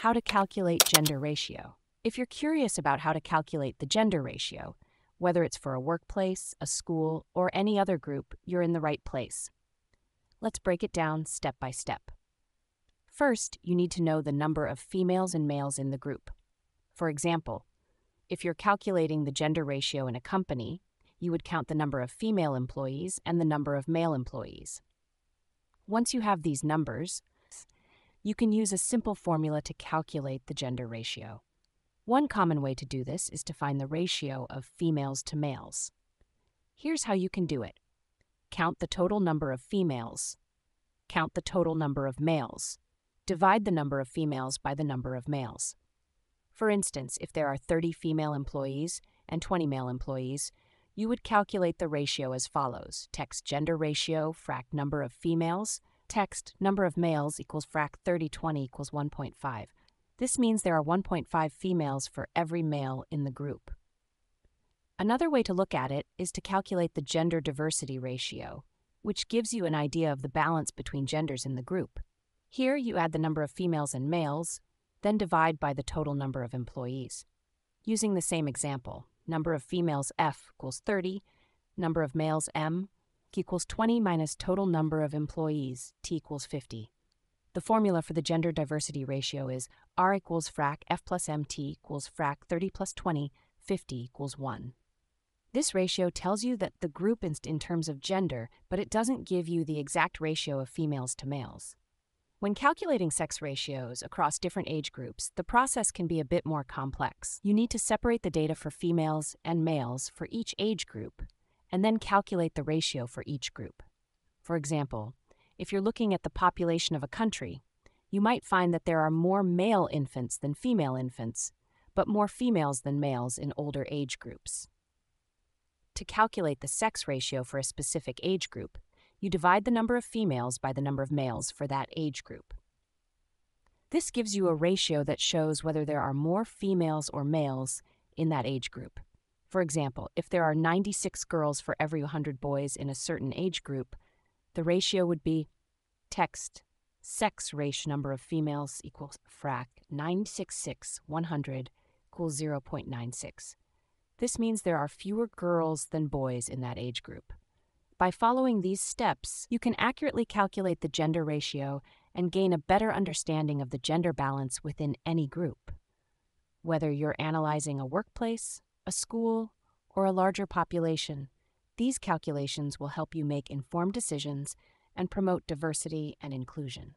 How to calculate gender ratio. If you're curious about how to calculate the gender ratio, whether it's for a workplace, a school, or any other group, you're in the right place. Let's break it down step by step. First, you need to know the number of females and males in the group. For example, if you're calculating the gender ratio in a company, you would count the number of female employees and the number of male employees. Once you have these numbers, you can use a simple formula to calculate the gender ratio. One common way to do this is to find the ratio of females to males. Here's how you can do it. Count the total number of females. Count the total number of males. Divide the number of females by the number of males. For instance, if there are 30 female employees and 20 male employees, you would calculate the ratio as follows. Text gender ratio, frac number of females. Text number of males equals frac 3020 equals 1.5. This means there are 1.5 females for every male in the group. Another way to look at it is to calculate the gender diversity ratio, which gives you an idea of the balance between genders in the group. Here you add the number of females and males, then divide by the total number of employees. Using the same example, number of females F equals 30, number of males M equals 20 minus total number of employees T equals 50. The formula for the gender diversity ratio is R equals frac F plus MT equals frac 30 plus 20, 50 equals 1. This ratio tells you that the group is in terms of gender, but it doesn't give you the exact ratio of females to males. When calculating sex ratios across different age groups, the process can be a bit more complex. You need to separate the data for females and males for each age group, and then calculate the ratio for each group. For example, if you're looking at the population of a country, you might find that there are more male infants than female infants, but more females than males in older age groups. To calculate the sex ratio for a specific age group, you divide the number of females by the number of males for that age group. This gives you a ratio that shows whether there are more females or males in that age group. For example, if there are 96 girls for every 100 boys in a certain age group, the ratio would be text sex ratio number of females equals frac 966 100 equals 0.96. This means there are fewer girls than boys in that age group. By following these steps, you can accurately calculate the gender ratio and gain a better understanding of the gender balance within any group. Whether you're analyzing a workplace, a school, or a larger population, these calculations will help you make informed decisions and promote diversity and inclusion.